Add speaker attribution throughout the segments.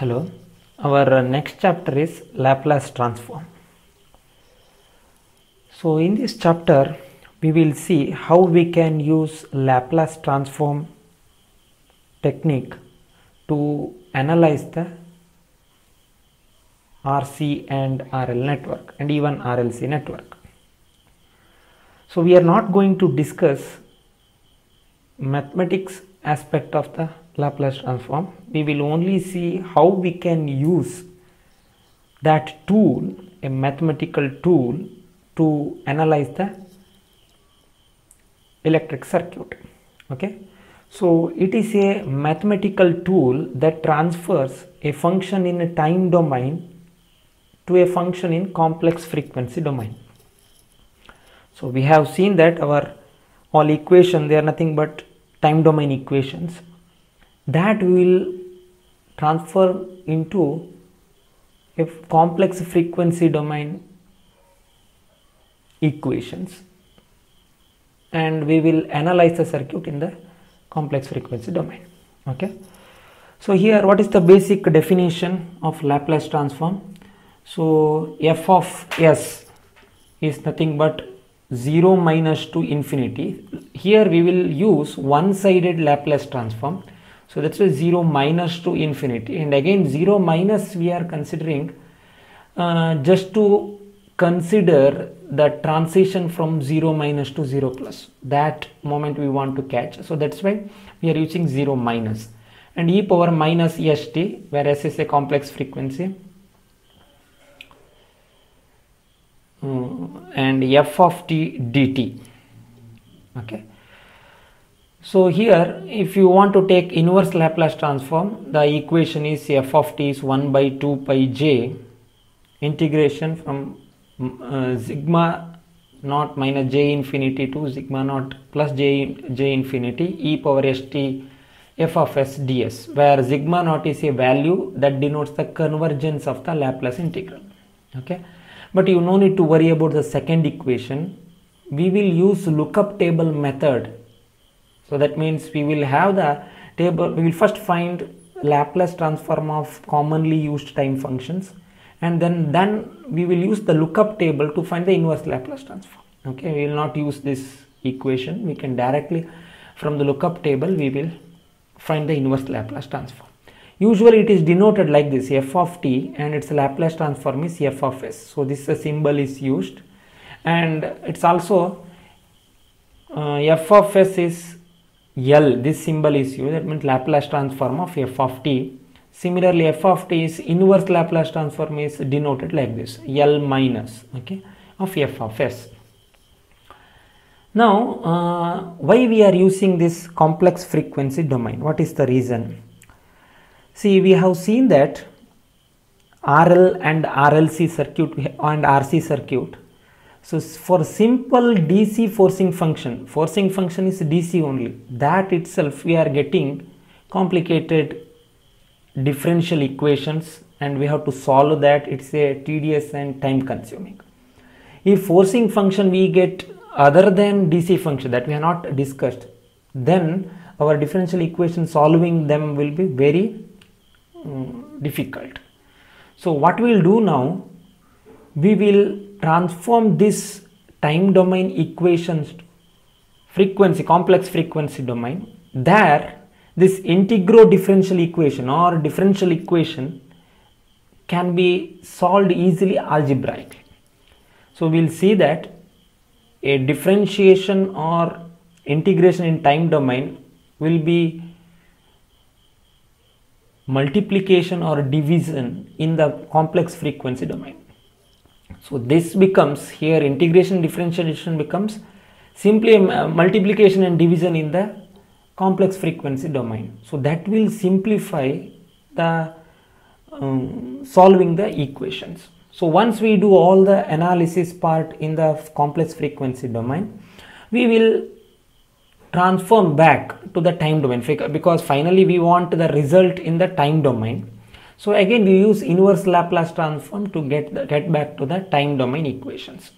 Speaker 1: Hello, our uh, next chapter is Laplace transform. So, in this chapter, we will see how we can use Laplace transform technique to analyze the RC and RL network and even RLC network. So, we are not going to discuss mathematics aspect of the Laplace transform. We will only see how we can use that tool, a mathematical tool, to analyze the electric circuit. Okay. So, it is a mathematical tool that transfers a function in a time domain to a function in complex frequency domain. So, we have seen that our all equation they are nothing but time domain equations that will transfer into a complex frequency domain equations. And we will analyze the circuit in the complex frequency domain. Okay? So here what is the basic definition of laplace transform? So f of s is nothing but 0 minus to infinity. Here we will use one sided laplace transform so that's a 0 minus to infinity. And again 0 minus we are considering uh, just to consider the transition from 0 minus to 0 plus. That moment we want to catch. So that's why we are using 0 minus. And e power minus st where s is a complex frequency. Um, and f of t dt. Okay so here if you want to take inverse laplace transform the equation is f of t is 1 by 2 pi j integration from uh, sigma naught minus j infinity to sigma naught plus j, j infinity e power st f of s ds where sigma naught is a value that denotes the convergence of the Laplace integral okay? But you no need to worry about the second equation. We will use lookup table method so that means we will have the table we will first find Laplace transform of commonly used time functions. And then then we will use the lookup table to find the inverse Laplace transform. Okay we will not use this equation. We can directly from the lookup table we will find the inverse Laplace transform. Usually it is denoted like this f of t and its Laplace transform is f of s. So this symbol is used. And it's also uh, f of s is l this symbol is used that means Laplace transform of f of t Similarly, f of t is inverse Laplace transform is denoted like this L minus okay of f of s. Now, uh, why we are using this complex frequency domain? What is the reason? See, we have seen that RL and RLC circuit and RC circuit. So, for simple DC forcing function, forcing function is DC only. That itself we are getting complicated differential equations and we have to solve that. It's a tedious and time consuming. If forcing function we get other than dc function that we have not discussed then our differential equation solving them will be very um, difficult. So what we will do now we will transform this time domain equations frequency complex frequency domain there this integral differential equation or differential equation can be solved easily algebraically. So we'll see that a differentiation or integration in time domain will be multiplication or division in the complex frequency domain. So this becomes here integration differentiation becomes simply multiplication and division in the complex frequency domain. So that will simplify the um, solving the equations. So once we do all the analysis part in the complex frequency domain, we will transform back to the time domain because finally we want the result in the time domain. So again we use inverse Laplace transform to get the, get back to the time domain equations.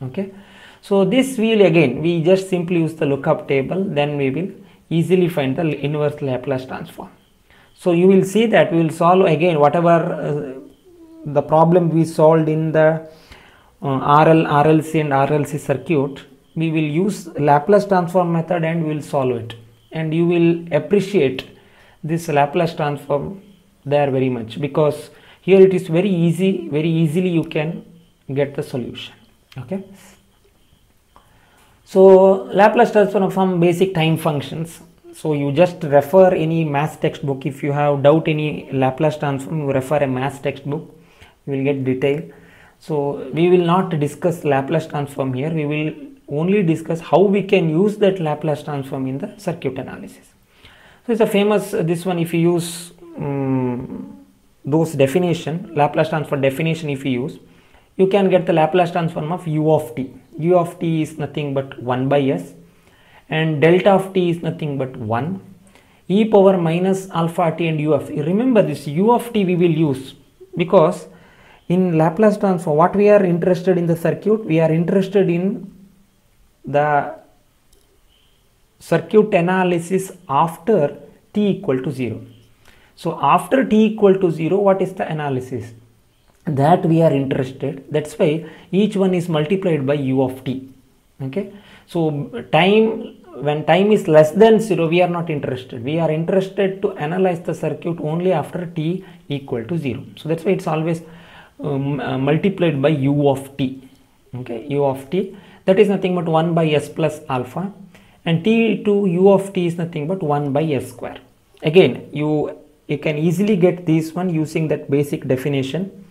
Speaker 1: Okay. So this we will again we just simply use the lookup table then we will easily find the inverse Laplace transform. so you will see that we will solve again whatever uh, the problem we solved in the uh, RL, RLC and RLC circuit we will use Laplace transform method and we will solve it and you will appreciate this Laplace transform there very much because here it is very easy very easily you can get the solution okay? So Laplace transform of some basic time functions. So you just refer any math textbook. If you have doubt any Laplace transform you refer a math textbook. You will get detail. So we will not discuss Laplace transform here. We will only discuss how we can use that Laplace transform in the circuit analysis. So it's a famous this one if you use um, those definition Laplace transform definition if you use you can get the Laplace transform of u of t u of t is nothing but 1 by s and delta of t is nothing but 1 e power minus alpha t and u of t. remember this u of t we will use because in Laplace transform what we are interested in the circuit we are interested in the circuit analysis after t equal to 0 so after t equal to 0 what is the analysis? That we are interested. That's why each one is multiplied by u of t. Okay? So time when time is less than 0 we are not interested. We are interested to analyze the circuit only after t equal to 0 so that's why it's always um, uh, multiplied by u of t. Okay? u of t. That is nothing but 1 by s plus alpha. And t to u of t is nothing but 1 by s square. Again you you can easily get this one using that basic definition.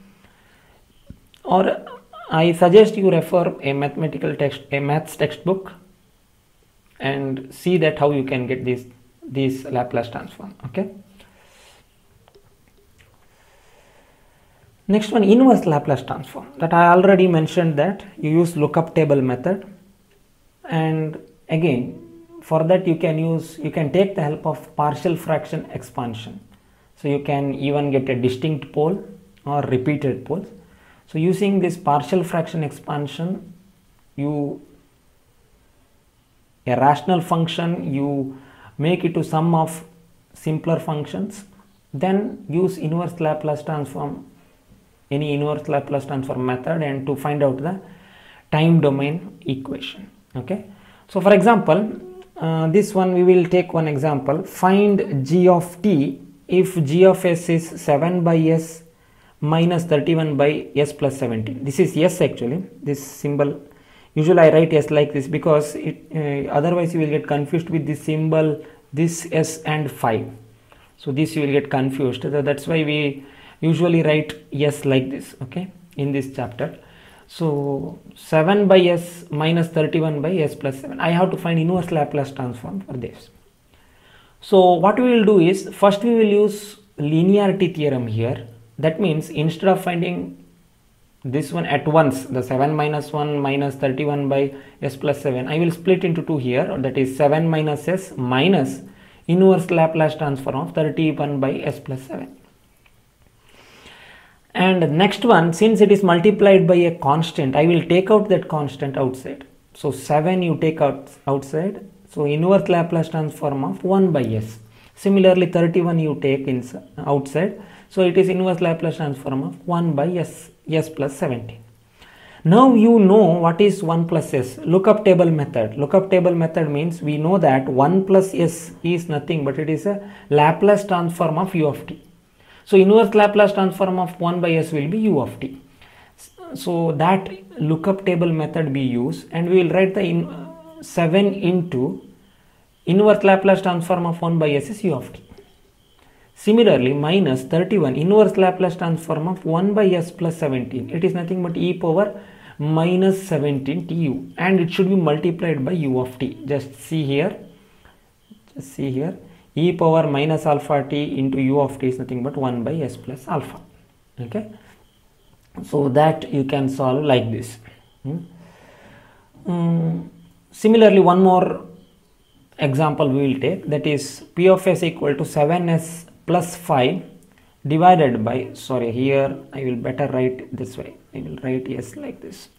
Speaker 1: Or I suggest you refer a mathematical text a maths textbook and see that how you can get this this Laplace transform okay? Next one inverse Laplace transform. That I already mentioned that you use lookup table method. And again for that you can use you can take the help of partial fraction expansion so you can even get a distinct pole or repeated poles so using this partial fraction expansion, you a rational function, you make it to sum of simpler functions, then use inverse Laplace transform, any inverse Laplace transform method and to find out the time domain equation. Okay. So for example, uh, this one we will take one example, find g of t if g of s is 7 by s minus 31 by s plus 17 this is s actually. This symbol usually i write s like this because it uh, otherwise you will get confused with this symbol this s and 5 so this you will get confused. That's why we usually write s like this okay in this chapter. So 7 by s minus 31 by s plus 7 i have to find inverse laplace transform for this so what we will do is first we will use linearity theorem here. That means instead of finding this one at once the 7 minus 1 minus 31 by s plus 7 I will split into 2 here. That is 7 minus s minus inverse Laplace transform of 31 by s plus 7 and next one since it is multiplied by a constant I will take out that constant outside. So 7 you take out outside so inverse Laplace transform of 1 by s similarly 31 you take inside outside so it is inverse Laplace transform of 1 by s, s plus 17. Now you know what is 1 plus s. Lookup table method. Lookup table method means we know that 1 plus s is nothing but it is a Laplace transform of u of t. So inverse Laplace transform of 1 by s will be u of t. So that lookup table method we use and we will write the in, 7 into inverse Laplace transform of 1 by s is u of t. Similarly, minus 31 inverse Laplace transform of 1 by s plus 17. It is nothing but e power minus 17 tu and it should be multiplied by u of t. Just see here. Just see here. e power minus alpha t into u of t is nothing but 1 by s plus alpha. Okay. So that you can solve like this. Hmm. Um, similarly, one more example we will take that is p of s equal to 7s plus 5 divided by sorry here I will better write this way. I will write s like this.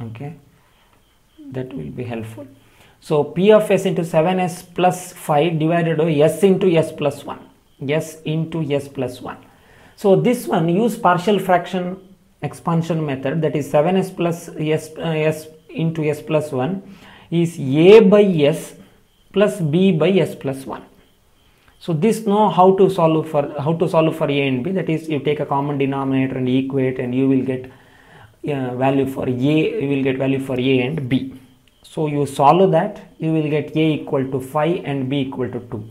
Speaker 1: Okay. That will be helpful. So P of S into 7S plus 5 divided by S into S plus plus 1 s into S plus 1. So this one use partial fraction expansion method that is 7S plus S, uh, S into S plus 1 is A by S plus B by S plus 1. So this know how to solve for how to solve for A and B that is you take a common denominator and equate and you will get uh, value for A you will get value for A and B. So you solve that you will get A equal to 5 and B equal to 2.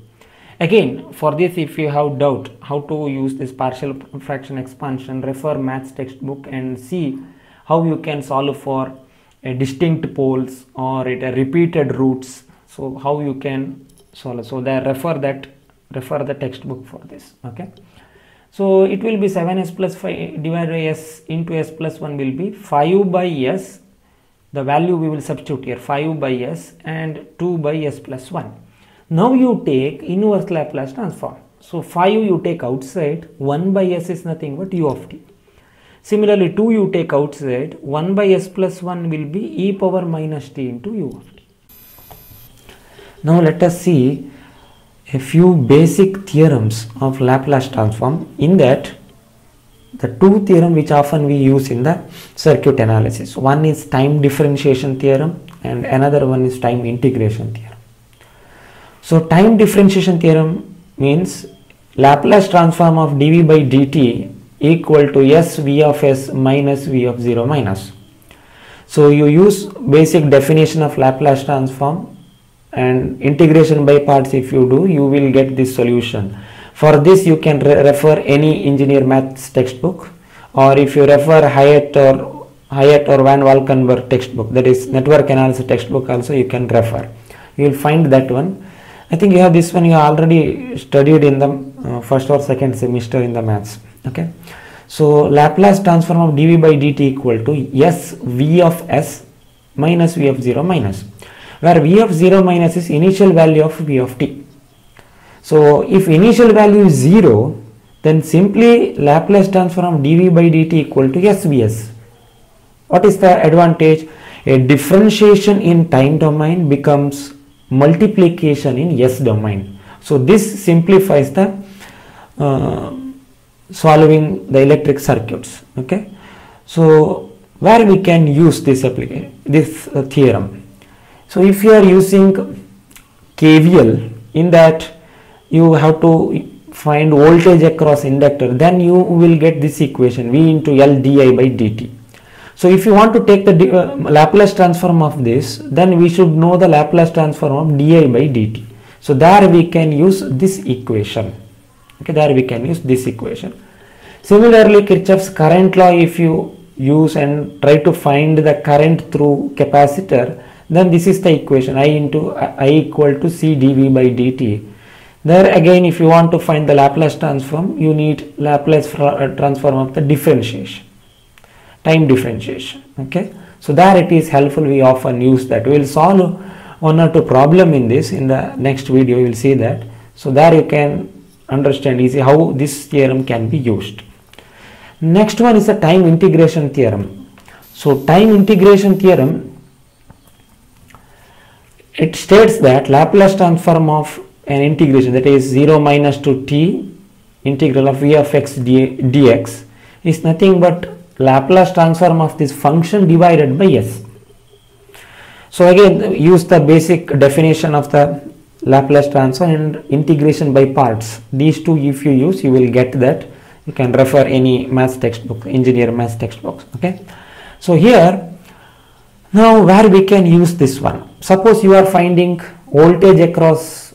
Speaker 1: Again for this if you have doubt how to use this partial fraction expansion refer maths textbook and see how you can solve for distinct poles or it repeated roots. So how you can solve. So there refer that refer the textbook for this okay. So it will be 7s plus 5 divided by s into s plus 1 will be 5 by s the value we will substitute here 5 by s and 2 by s plus 1. Now you take inverse Laplace transform. So 5 you take outside 1 by s is nothing but u of t. Similarly 2 you take outside 1 by s plus 1 will be e power minus t into u of t. Now let us see a few basic theorems of Laplace transform in that the two theorem which often we use in the circuit analysis. One is time differentiation theorem and another one is time integration theorem. So time differentiation theorem means Laplace transform of dv by dt equal to s v of s minus v of 0 minus. So you use basic definition of Laplace transform and integration by parts if you do you will get this solution. For this you can re refer any engineer maths textbook or if you refer Hayt or Hayt or Van Valkenburg textbook that is network analysis textbook also you can refer. You will find that one. I think you have this one you already studied in the uh, first or second semester in the maths okay so Laplace transform of dv by dt equal to s v of s minus v of 0 minus where v of 0 minus is initial value of v of t. So if initial value is 0 then simply Laplace transform of dv by dt equal to svs. What is the advantage? A differentiation in time domain becomes multiplication in s domain. So this simplifies the uh, solving the electric circuits. Okay. So where we can use this application, this uh, theorem. So if you are using KVL in that you have to find voltage across inductor then you will get this equation V into L di by dt. So if you want to take the uh, Laplace transform of this then we should know the Laplace transform of di by dt. So there we can use this equation. Okay, there we can use this equation. Similarly Kirchhoff's current law if you use and try to find the current through capacitor then this is the equation i into i equal to c dv by dt. There again if you want to find the Laplace transform you need Laplace uh, transform of the differentiation time differentiation okay? So there it is helpful we often use that. We will solve one or two problem in this in the next video you will see that. So there you can understand easy how this theorem can be used next one is the time integration theorem so time integration theorem it states that Laplace transform of an integration that is 0 minus to t integral of v of x dx is nothing but Laplace transform of this function divided by s. So again use the basic definition of the Laplace transform and integration by parts. These two if you use you will get that you can refer any math textbook engineer math textbooks okay. So here now where we can use this one suppose you are finding voltage across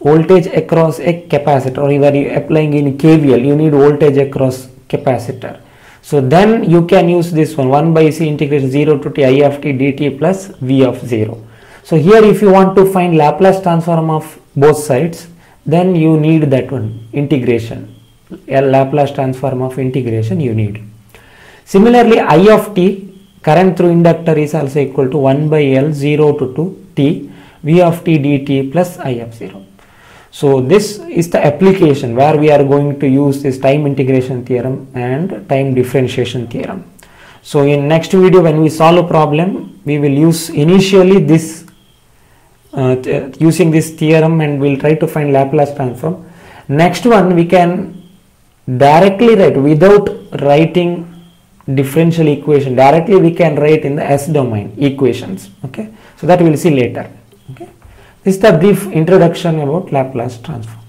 Speaker 1: voltage across a capacitor or you are applying in KVL you need voltage across capacitor so then you can use this one 1 by c integration 0 to t i of t dt plus v of 0 so here if you want to find Laplace transform of both sides then you need that one integration Laplace transform of integration you need similarly i of t current through inductor is also equal to 1 by L 0 to 2 T V of t dt plus I of 0. So this is the application where we are going to use this time integration theorem and time differentiation theorem. So in next video when we solve a problem we will use initially this Uh, th- using this theorem and we'll try to find Laplace transform. Next one we can directly write without writing differential equation. Directly we can write in the S domain equations okay? So that we will see later okay? This is the brief introduction about Laplace transform